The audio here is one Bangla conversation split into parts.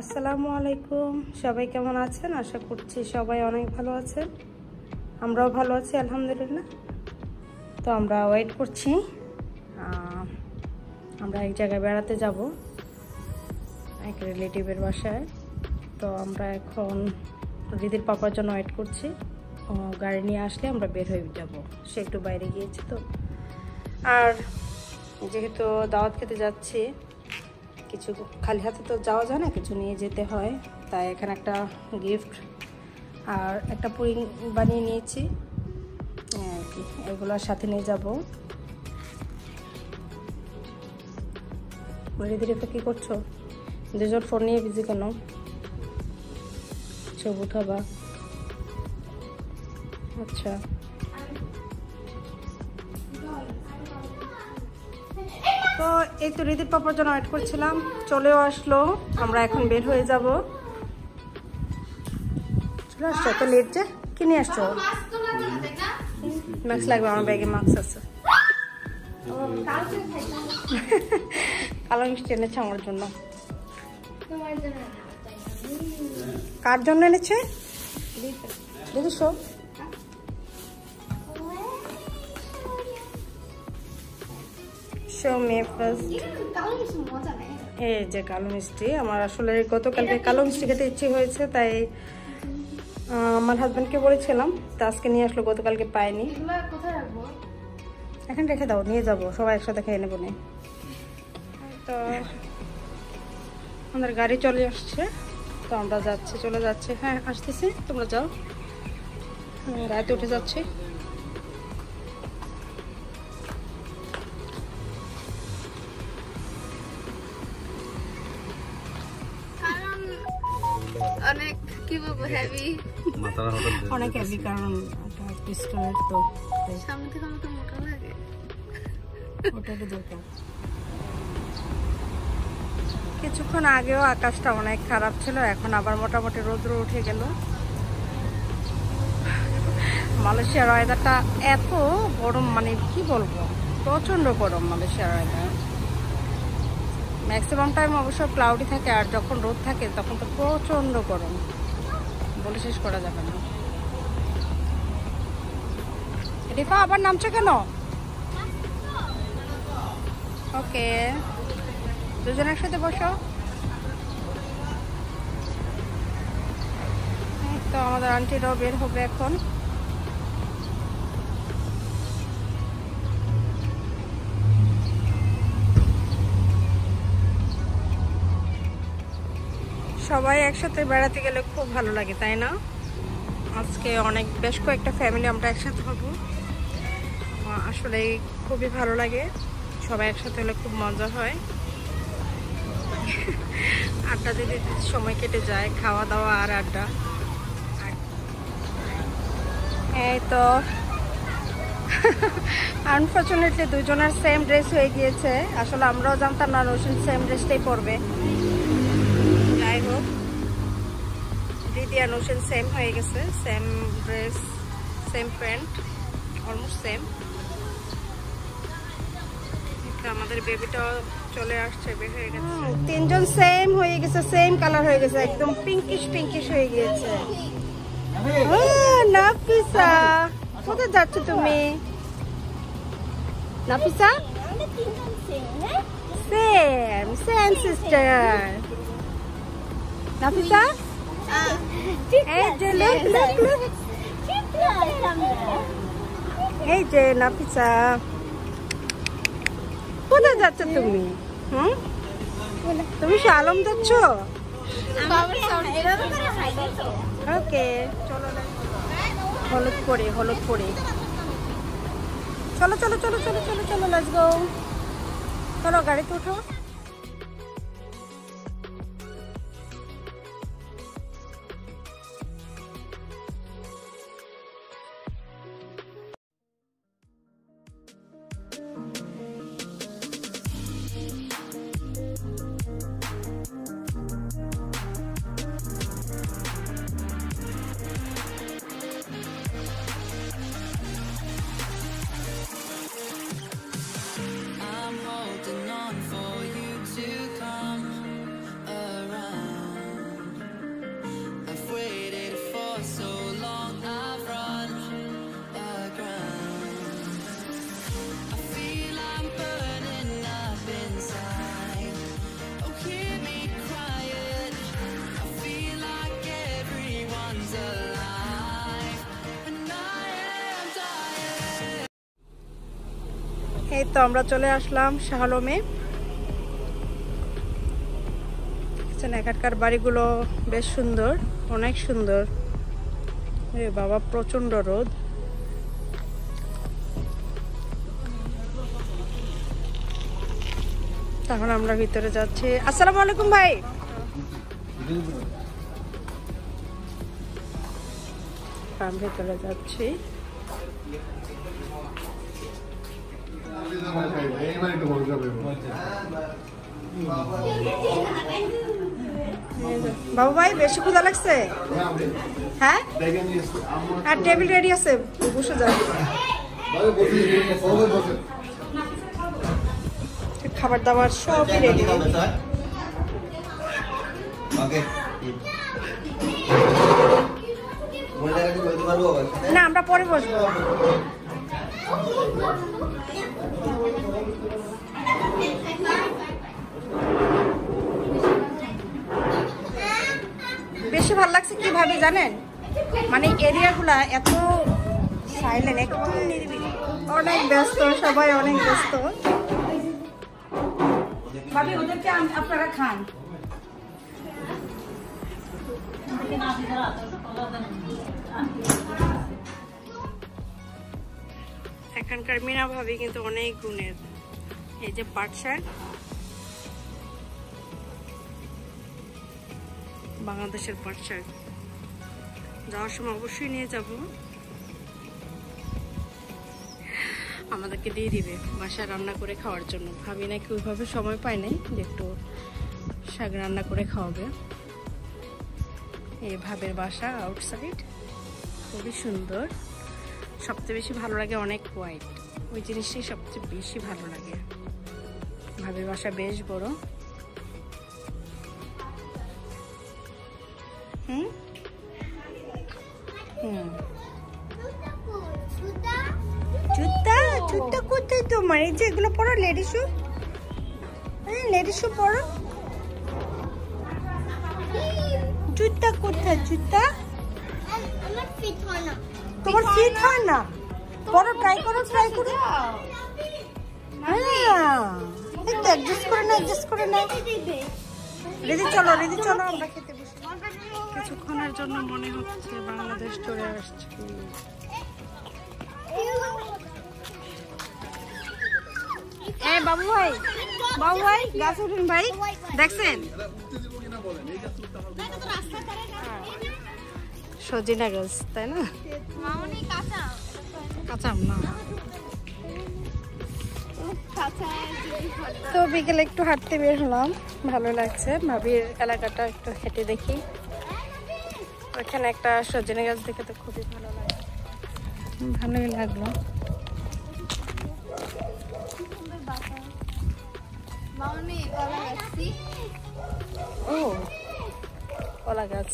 আসসালামু আলাইকুম। সবাই কেমন আছেন? আশা করছি সবাই অনেক ভালো আছেন। আমরাও ভালো আছি, আলহামদুলিল্লাহ। তো আমরা ওয়েট করছি। আমরা এক জায়গায় বেড়াতে যাব, এক রিলেটিভের বাসায়। তো আমরা এখন দিদির পাপার জন্য ওয়েট করছি। গাড়ি নিয়ে আসলে আমরা বের হয়ে যাব। সে একটু বাইরে গিয়েছে তো। আর যেহেতু দাওয়াত খেতে যাচ্ছি কিছু খালি হাতে তো যাওয়া যায় না, কিছু নিয়ে যেতে হয়। তাই এখানে একটা গিফট আর একটা পুরিং বানিয়ে নিয়েছি। আর কি, এগুলোর সাথে নিয়ে যাব। রিদিরিফা কী করছ? দুজন ফোন নিয়ে বিজি কেন? সবুজ হবা। আচ্ছা। তো এই তো রিদির পাপার জন্য ওয়েট করছিলাম। চলেও আসলো। আমরা এখন বের হয়ে যাব। চলে আসছো? তো লেট যে? কি নিয়ে আসছো? ম্যাক্স লাগবে, আমার ব্যাগে মাস্ক আছে। কালো মিষ্টি এনেছে আমার জন্য। কার জন্য এনেছে? দেখিস শো মে ফার্স্ট এই যে কালো মিষ্টি, আমার আসলে গতকালকে কালো মিষ্টি খেতে ইচ্ছে হয়েছে, তাই আমার হাজব্যান্ডকে বলেছিলাম, তা আজকে নিয়ে আসলো, গতকালকে পাইনি। এখন রেখে দাও, নিয়ে যাব, সবাই একসাথে খেয়ে নেব নে। তো আমাদের গাড়ি চলে আসছে, তো আমরা যাচ্ছি, চলে যাচ্ছি। হ্যাঁ আসতেছি, তোমরা যাও। রাতে উঠে যাচ্ছি। অনেক কি বলব হেভি অনেক হেভি কারণ তো সামনে থেকে আমাকে মোটা লাগে। ওটাকে দরকার কিছুক্ষণ আগেও আকাশটা অনেক খারাপ ছিল এখন আবার মোটামুটি রৌদ্র উঠে গেল। মালয়েশিয়ার ওয়েদারটা এত গরম মানে কি বলব? প্রচণ্ড গরম মালয়েশিয়ার ওয়েদার ম্যাক্সিমাম টাইম অবশ্য ক্লাউডি থাকে আর যখন রোদ থাকে তখন তো প্রচণ্ড গরম। বলে শেষ করা যাবে না। রিফা, আবার নামছে কেন? ওকে। দুজন একসাথে বসো। তো আমাদের আন্টিরাও বের হবে এখন। সবাই একসাথে বেড়াতে গেলে খুব ভালো লাগে, তাই না? আজকে অনেক, বেশ কয়েকটা ফ্যামিলি আমরা একসাথে হব। আসলে খুবই ভালো লাগে। সবাই একসাথে হলে খুব মজা হয়। আড্ডা দিতে সময় কেটে যায়, খাওয়া দাওয়া আর আড্ডা। এই তো। আনফর্চুনেটলি দুজনের সেম ড্রেস হয়ে গিয়েছে। আসলে আমরাও জানতাম না রসুন সেম ড্রেসটাই পরবে। যাই হোক। দিদি আর নৌসেন সেম হয়ে গেছে same dress same pant almost same আমাদের বেবিটাও চলে আসছে বের হয়ে গেছে। তিনজন সেম হয়ে গেছে সেম কালার হয়ে গেছে একদম পিঙ্কিশ পিঙ্কিশ হয়ে গিয়েছে। নাফিসা কোথায় যাচ্ছ তুমি? Nafisa? Same same sister Nafisa এই যে নাফিসা কোথায় যাচ্ছ তুমি? হুম? তুমি শালম যাচ্ছ ওকে, চলো হলুদ পরে হলুদ পরে। চলো চলো চলো চলো চলো চলো লেটস গো চলো, গাড়িতে উঠো। এই তো আমরা চলে আসলাম শাহালমে। এখানকার বাড়িগুলো বেশ সুন্দর, অনেক সুন্দর। বাবা প্রচণ্ড রোদ। তখন আমরা ভিতরে যাচ্ছি। আসসালামু আলাইকুম ভাই। ভেতরে যাচ্ছি। যাবে বাবু ভাই, বেশি ক্ষুধা লাগছে? হ্যাঁ? আর টেবিল রেডি আছে, বসে বসে খাবার দাবার সবই রেডি না, আমরা পরে বসবো। বেশি ভালো লাগছে কি ভাবি জানেন? মানে এরিয়াগুলা এত সাইলেন্ট একদম নিরিবিলি। অনেক ব্যস্ত, সবাই অনেক ব্যস্ত। ভাবি, ওদেরকে আপনারা খান। এখানকার মিনা ভাবি কিন্তু অনেক গুণের। এই যে পাট বাংলাদেশের পাট শাক যাওয়ার সময় অবশ্যই নিয়ে যাব। আমাদেরকে দিয়ে দিবে বাসায় রান্না করে খাওয়ার জন্য। ভাবি নাকি ওইভাবে সময় পায় নাই যে একটু শাক রান্না করে খাওয়াবে। এই ভাবের বাসা আউটসাইড খুবই সুন্দর। সবচেয়ে বেশি ভালো লাগে অনেক হোয়াইট ওই জিনিসটাই সবচেয়ে বেশি ভালো লাগে। ভাবের বাসা বেশ বড়। হুম হুম জুতা? জুতা কোথায় তোমার? এই যে এগুলো পরো লেডি শু হ্যাঁ লেডি শু পরো। জুতা কোথায়? জুতা? আমার ফিট হয় না তোমার ফিট হয় না? পরো ট্রাই করো ট্রাই করো। হ্যাঁ। একটু অ্যাডজাস্ট করে না অ্যাডজাস্ট করে না দিবে। চলো রিদি চলো আমরা খেতে কিছুক্ষণের জন্য মনে হচ্ছে বাংলাদেশ চলে আসছে। বাবু ভাই বাবু ভাই ভাই, দেখছেন? সজিনা তাই না? কাঁচা তো বিকেলে একটু হাঁটতে বের হলাম, ভালো লাগছে। ভাবির এলাকাটা একটু হেঁটে দেখি। ওখানে একটা সজনে গাছ দেখে তো খুবই ভালো লাগে। ভালোই লাগল। ও কলা গাছ।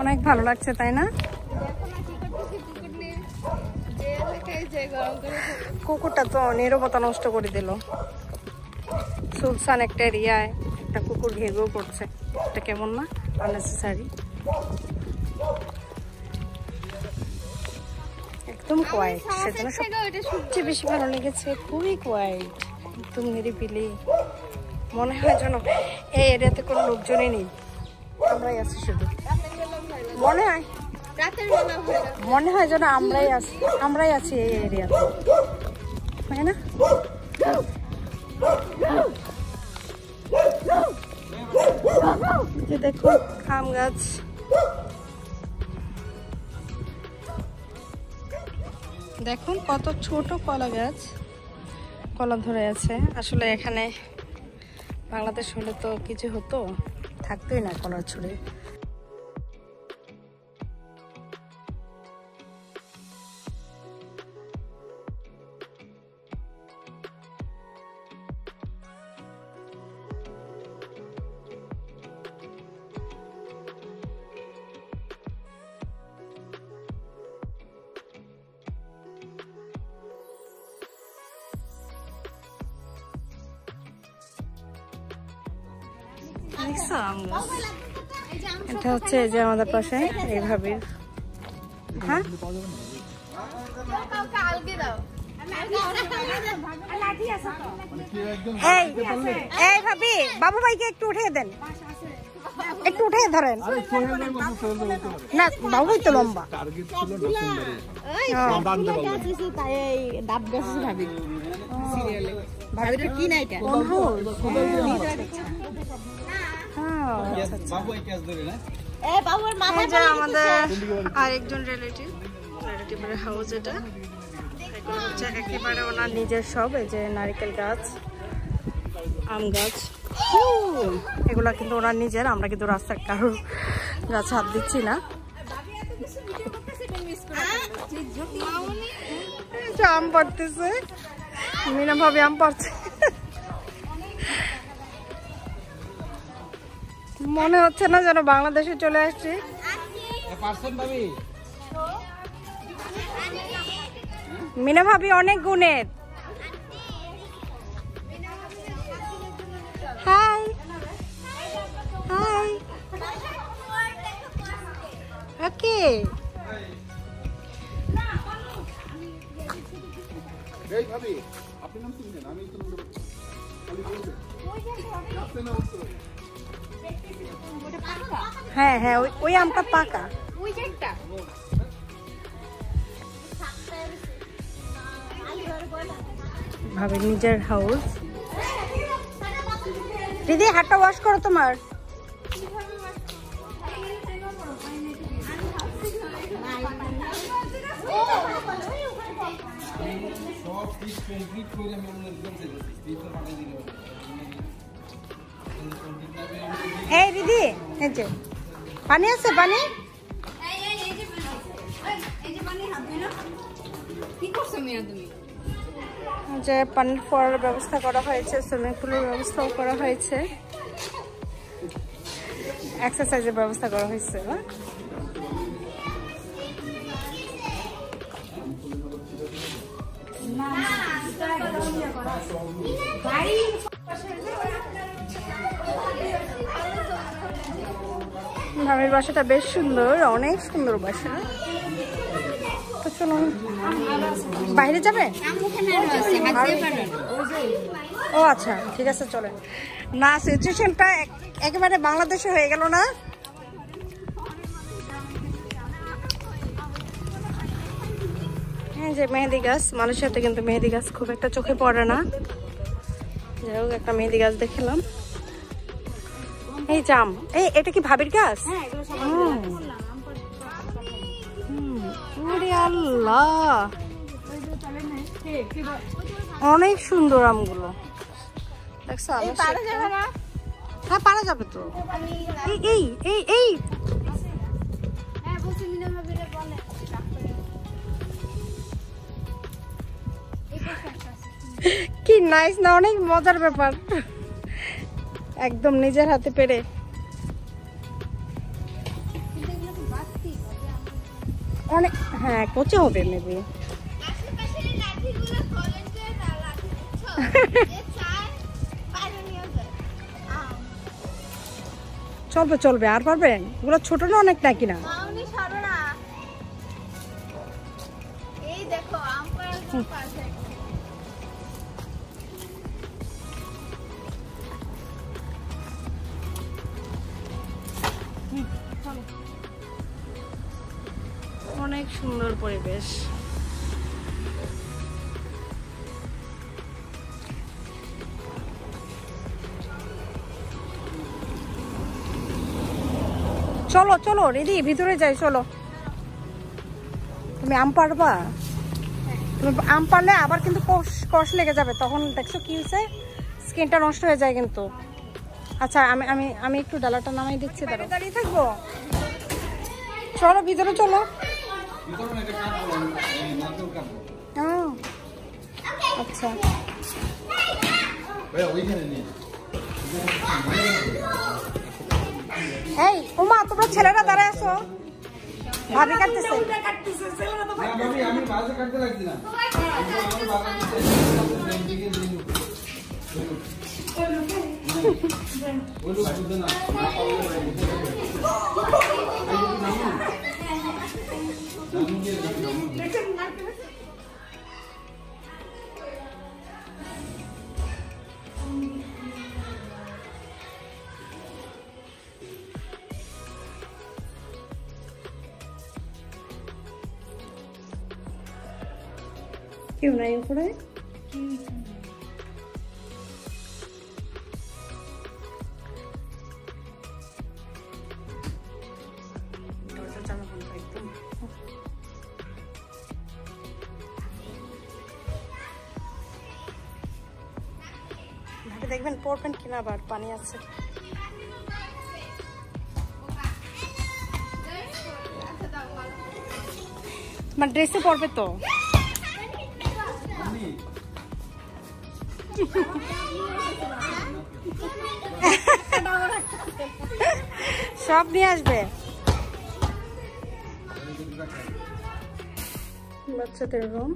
অনেক ভালো লাগছে তাই না। কুকুরটা তো নিরবতা নষ্ট করে দিল। সুলসান একটা এরিয়ায় একটা কুকুর ঘেগেও করছে। এটা কেমন না? আননেসেসারি একদম কোয়াইট সেজন্য সবচেয়ে বেশি ভালো লেগেছে খুবই কোয়াইট একদম নিরিবিলি। মনে হয় যেন এই এরিয়াতে কোনো লোকজনই নেই। আমরাই আছি শুধু। মনে হয়। মনে হয় যেন আমরাই আছি আমরাই আছি এই এরিয়াতে। তাই না? দেখো, আম গাছ। দেখুন কত ছোট কলা গাছ, কলা ধরে আছে। আসলে এখানে বাংলাদেশ হলে তো কিছু হতো, থাকতোই না কলার ছড়ে দেখছ এটা হচ্ছে এই যে আমাদের পাশে এই ভাবির। হ্যাঁ? এই ভাবি বাবু ভাইকে একটু উঠিয়ে দেন। একটু উঠিয়ে ধরেন। না বাবু তো লম্বা। ও, কোন আমাদের আরেকজন রিলেটিভ রিলেটিভের হাউস এটা। হচ্ছে একেবারে ওনার নিজের সব এই যে নারকেল গাছ আম গাছ। এগুলা কিন্তু ওনার নিজের আমরা কিন্তু রাস্তার কারোর গাছ হাত দিচ্ছি না। আম পাড়তেছে। মিনা ভাবে আম পাড়ছে। মনে হচ্ছে না যেন বাংলাদেশে চলে আসছি। মিনা ভাবি অনেক গুণের। হাই। হাই। ওকে। এই ভাবি আপনি নাম শুনছেন? আমি তো হ্যাঁ হ্যাঁ ওই ওই আমটা পাকা। ওই একটা। ভাবি নিজের হাউস দিদি হাতটা ওয়াশ করো তোমার। সব কমপ্লিট করে আমি তো পাঠিয়ে এই দিদি এই যে পানি আছে পানি যে পানির ফোয়ারার ব্যবস্থা করা হয়েছে সুইমিং পুলের ব্যবস্থাও করা হয়েছে এক্সারসাইজের ব্যবস্থা করা হয়েছে হ্যাঁ? ভাবির বাসাটা বেশ সুন্দর, অনেক সুন্দর বাসা। তো চলুন বাইরে যাবে? ও আচ্ছা ঠিক আছে, চলেন। না সিচুয়েশনটা একেবারে বাংলাদেশে হয়ে গেল না। হ্যাঁ যে মেহেদি গাছ মালয়েশিয়াতে কিন্তু মেহেদি গাছ খুব একটা চোখে পড়ে না। যাই হোক, একটা মেহেদি গাছ দেখলাম এই জাম এই এটা কি ভাবির গাছ? হুম। হুম। আল্লাহ। অনেক সুন্দর আমগুলো। দেখছ হ্যাঁ পারা যাবে তো। এই এই এই এই হ্যাঁ কি নাইস না অনেক মজার ব্যাপার। একদম নিজের হাতে পেরে। অনেক হ্যাঁ কচে হবে মেবি। চলবে চলবে, আর পারবেন? ওগুলো ছোট না, অনেক নাকি না অনেক সুন্দর পরিবেশ। চলো চলো, রেডি, ভিতরে যাই, চলো। তুমি আম পারবা? তুমি আম পারলে আবার কিন্তু কষ লেগে যাবে। তখন দেখছ কি হয়েছে? স্কিনটা নষ্ট হয়ে যায় কিন্তু। আচ্ছা আমি আমি আমি একটু ডালাটা নামাই দিচ্ছি। দাঁড়িয়ে থাকব চলো, ভিতরে চলো। আহ, আচ্ছা। এই উমা তোমরা ছেলেরা দাঁড়ায় আছো? ভাবি কাটতেছে। ওই क्यों ना ये पड़ा পড়বেন কিনা আবার পানি আছে। মানে ড্রেসে পড়বে তো? সব নিয়ে আসবে? বাচ্চাদের রুম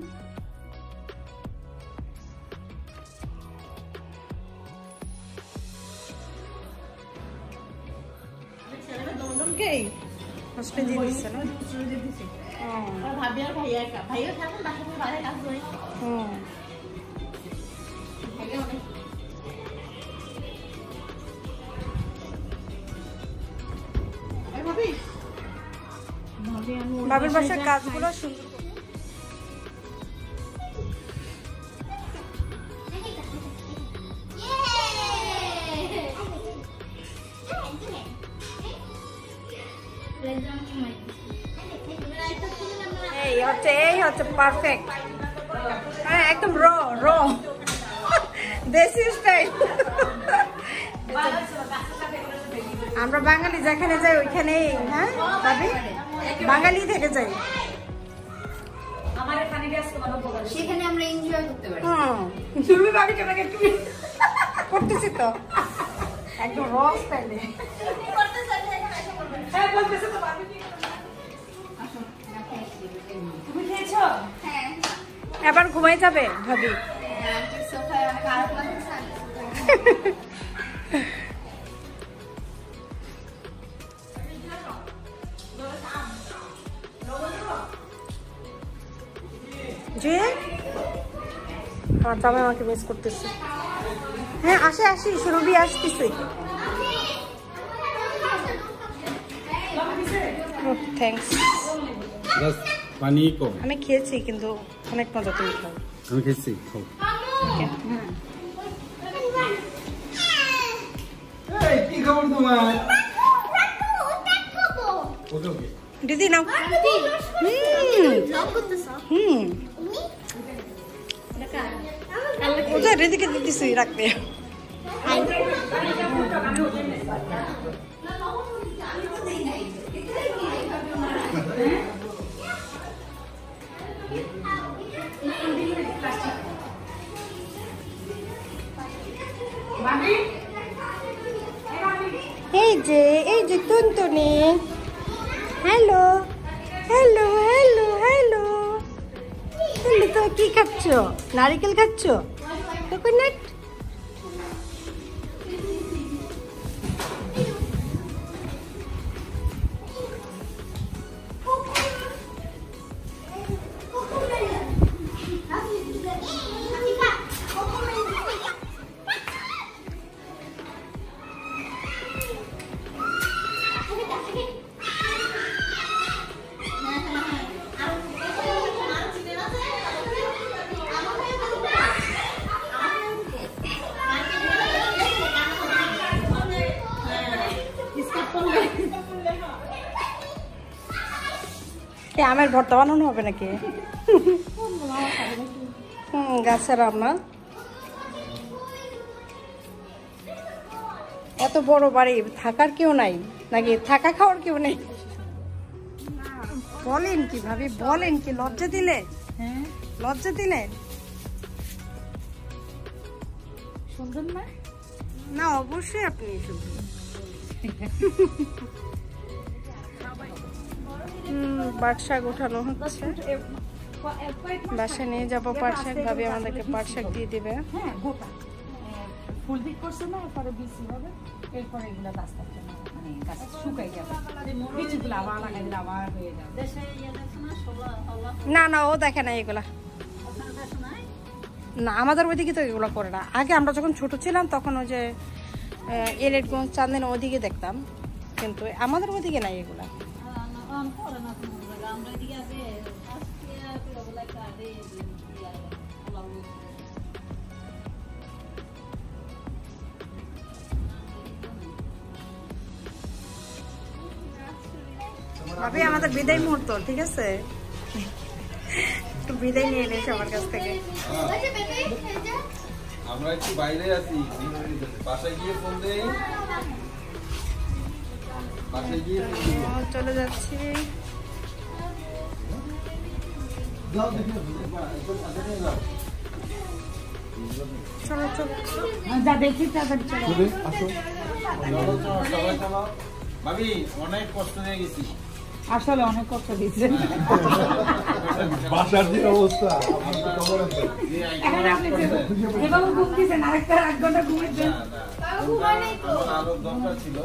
ভাবি ভাবি। কাজ ওর বাবির বাসায় বাসার কাজগুলো সুন্দর এই হচ্ছে এই হচ্ছে পারফেক্ট হ্যাঁ একদম র র দেশি স্টাইল আমরা বাঙালি যেখানে যাই ওইখানে হ্যাঁ ভাবি? বাঙালি থেকে যাই। সেখানে আমরা এনজয় করতে পারি। ভাবি কেন করতেছি তো। একদম র স্টাইলে হ্যাঁ বলতেছে তো ভাবি তুমি খেয়েছো হ্যাঁ এবার ঘুমাই যাবে ভাবি। হ্যাঁ, আমাকে মিস করতেছে। হ্যাঁ আসে আসি সুরভি আসতেছে। থ্যাংকস বাস পানি কম আমি খেয়েছি কিন্তু অনেক মজা তুমি খাও। আমি খেয়েছি খাও। এই, কি খবর তোমার? দিদি নাও। হুম। হুম। ওটা রেদিকে দিতেছি রাখতে যে টুনটুনি। হ্যালো হ্যালো হ্যালো হ্যালো তুমি তো কি খাচ্ছ? নারিকেল খাচ্ছ? তো এ আমের ভর্তা বানানো হবে নাকি? হুম গাছের রান্না এত বড় বাড়ি থাকার কেউ নাই? নাকি থাকা খাওয়ার কেউ নেই? বলেন কি ভাবি বলেন কি লজ্জা দিলে? হ্যাঁ। লজ্জা দিলে? সুন্দর না? না অবশ্যই আপনি পাট শাক উঠানো হচ্ছে। বাসায় নিয়ে যাব শাক ভাবি আমাদেরকে শাক দিয়ে দিবে। হ্যাঁ ফুল দিক করছে না এরপরে বিসি হবে। এরপরে এগুলো আস্তে আস্তে মানে গাছ শুকাই যাবে। বিচিগুলো আবার লাগাই দিলে আবার হয়ে যাবে। না না ও দেখে না এগুলা। না আমাদের ওইদিকে তো এগুলো করে না। আগে আমরা যখন ছোট ছিলাম তখন ওই যে এলেটগঞ্জ চান্দিনা ওদিকে দেখতাম। কিন্তু আমাদের ওইদিকে নাই এগুলা। ভাবি আমাদের বিদায় মুহূর্ত ঠিক আছে? একটু বিদায় নিয়ে নেই সবার কাছ থেকে। আমরা একটু বাইরে আছি বাসায় গিয়ে ফোন দেই। বাসায় গিয়ে চলে যাচ্ছি যাও দেখে যাও চলো চলো। যা দেখি তাড়াতাড়ি চলো। আসো ভাবি অনেক কষ্ট হয়ে গেছি আসলে অনেক কষ্ট দিয়েছে বাসার যে অবস্থা আপনার তো খবর আছে। যে এখন আপনি এভাবে ঘুম দিয়েছেন আরেকটা এক ঘণ্টা ঘুমেছেন না, না। আরও দরকার ছিল।